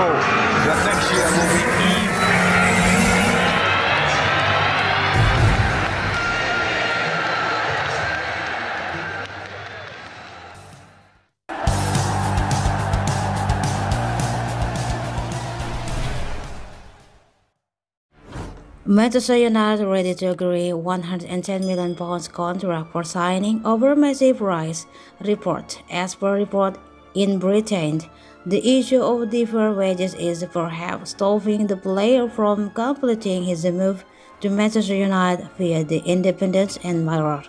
sure that next year will be even. Manchester United ready to agree 110 million pounds contract for signing over massive rise report. As per report in Britain, the issue of deferred wages is perhaps stopping the player from completing his move to Manchester United via the Independent and Mirror.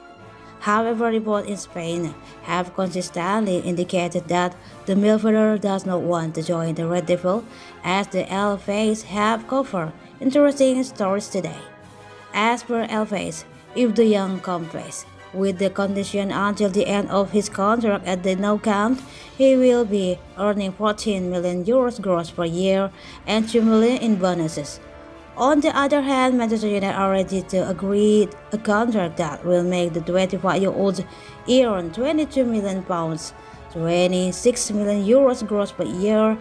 However, reports in Spain have consistently indicated that the midfielder does not want to join the Red Devil, AS the El Pais have covered interesting stories today. As per El Pais, if De Jong complies with the condition until the end of his contract at the Nou Camp, he will be earning 14 million euros gross per year and 2 million in bonuses. On the other hand, Manchester United are ready to agree a contract that will make the 25-year-old earn 22 million pounds, 26 million euros gross per year,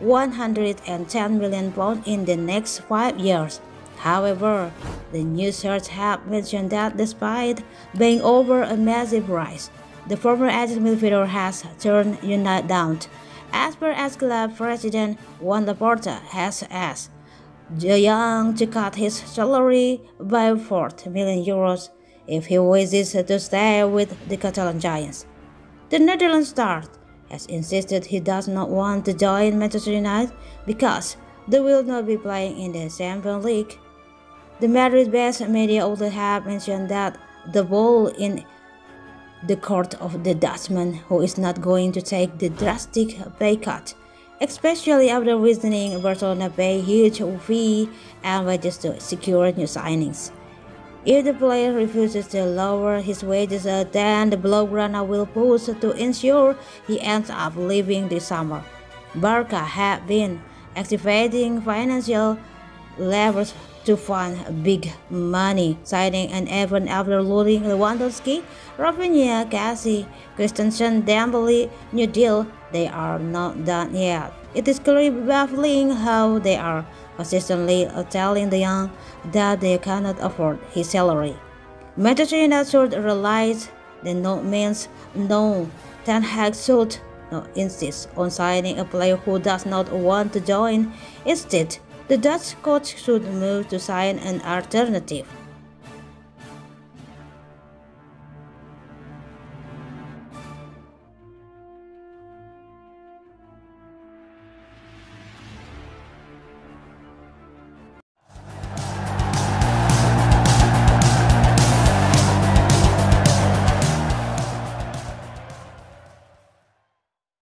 110 million pounds in the next five years. However, the news sources have mentioned that despite being over a massive rise, the former Ajax midfielder has turned United down. As per AS club president Joan Laporta has asked De Jong to cut his salary by 40 million euros if he wishes to stay with the Catalan Giants. The Netherlands star has insisted he does not want to join Manchester United because they will not be playing in the Champions League. The Madrid-based media also have mentioned that the ball in the court of the Dutchman who is not going to take the drastic pay cut especially after witnessing Barcelona pay huge fee and wages to secure new signings. If the player refuses to lower his wages, uh, then the Blaugrana will push to ensure he ends up leaving this summer. Barca have been activating financial levers to fund big money signing and even after losing Lewandowski, Raphinha, Kessie, Christensen, Dembele, New Deal, they are not done yet. It is clearly baffling how they are consistently telling De Jong that they cannot afford his salary. Manchester United should realize that no means no. Ten Hag should not insist on signing a player who does not want to join. Instead, the Dutch coach should move to sign an alternative.